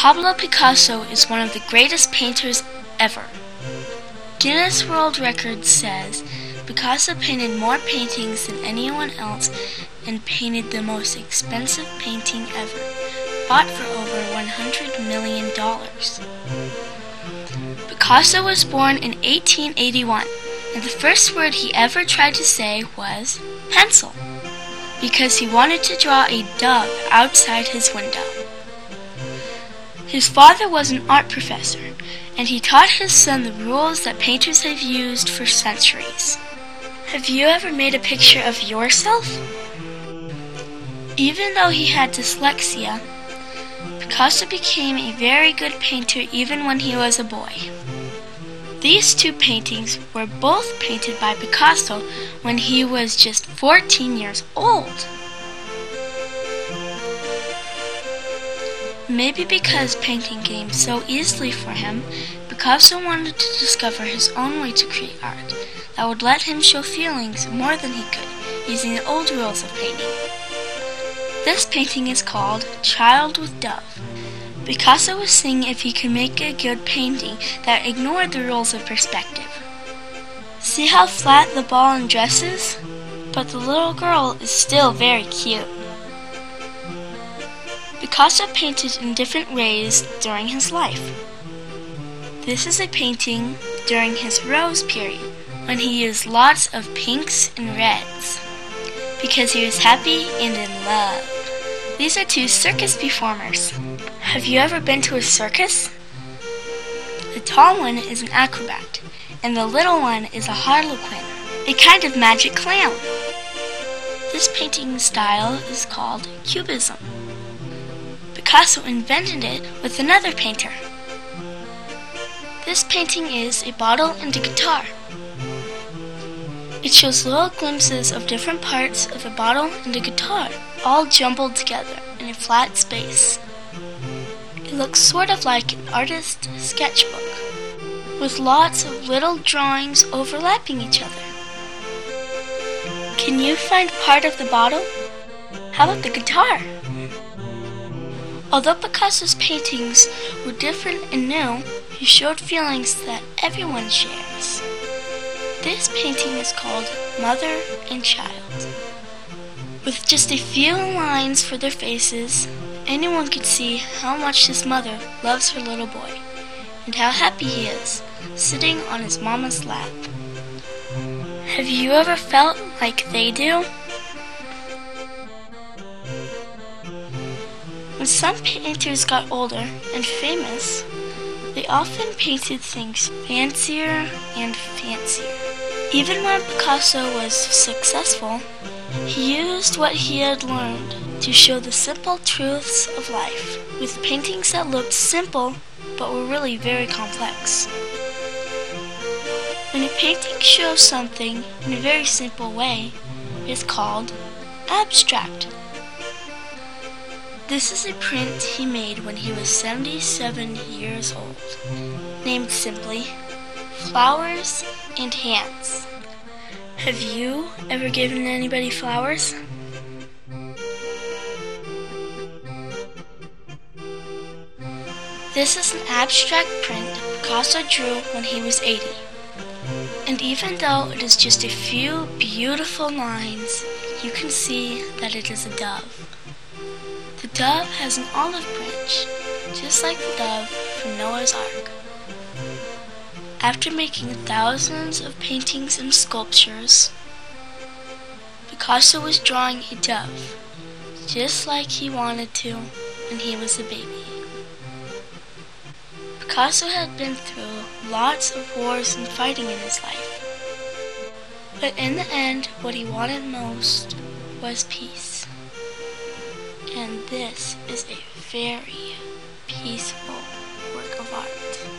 Pablo Picasso is one of the greatest painters ever. Guinness World Records says Picasso painted more paintings than anyone else and painted the most expensive painting ever, bought for over $100 million. Picasso was born in 1881, and the first word he ever tried to say was pencil, because he wanted to draw a dove outside his window. His father was an art professor, and he taught his son the rules that painters have used for centuries. Have you ever made a picture of yourself? Even though he had dyslexia, Picasso became a very good painter even when he was a boy. These two paintings were both painted by Picasso when he was just 14 years old. Maybe because painting came so easily for him, Picasso wanted to discover his own way to create art that would let him show feelings more than he could using the old rules of painting. This painting is called Child with Dove. Picasso was seeing if he could make a good painting that ignored the rules of perspective. See how flat the ball and dress is? But the little girl is still very cute. Picasso painted in different ways during his life. This is a painting during his rose period, when he used lots of pinks and reds, because he was happy and in love. These are two circus performers. Have you ever been to a circus? The tall one is an acrobat, and the little one is a harlequin, a kind of magic clown. This painting style is called Cubism. Picasso invented it with another painter. This painting is a bottle and a guitar. It shows little glimpses of different parts of a bottle and a guitar, all jumbled together in a flat space. It looks sort of like an artist's sketchbook, with lots of little drawings overlapping each other. Can you find part of the bottle? How about the guitar? Although Picasso's paintings were different and new, he showed feelings that everyone shares. This painting is called Mother and Child. With just a few lines for their faces, anyone could see how much his mother loves her little boy and how happy he is sitting on his mama's lap. Have you ever felt like they do? When some painters got older and famous, they often painted things fancier and fancier. Even when Picasso was successful, he used what he had learned to show the simple truths of life, with paintings that looked simple but were really very complex. When a painting shows something in a very simple way, it is called abstract. This is a print he made when he was 77 years old, named simply Flowers and Hands. Have you ever given anybody flowers? This is an abstract print Picasso drew when he was 80. And even though it is just a few beautiful lines, you can see that it is a dove. Dove has an olive branch, just like the dove from Noah's Ark. After making thousands of paintings and sculptures, Picasso was drawing a dove, just like he wanted to when he was a baby. Picasso had been through lots of wars and fighting in his life. But in the end, what he wanted most was peace and this is a very peaceful work of art.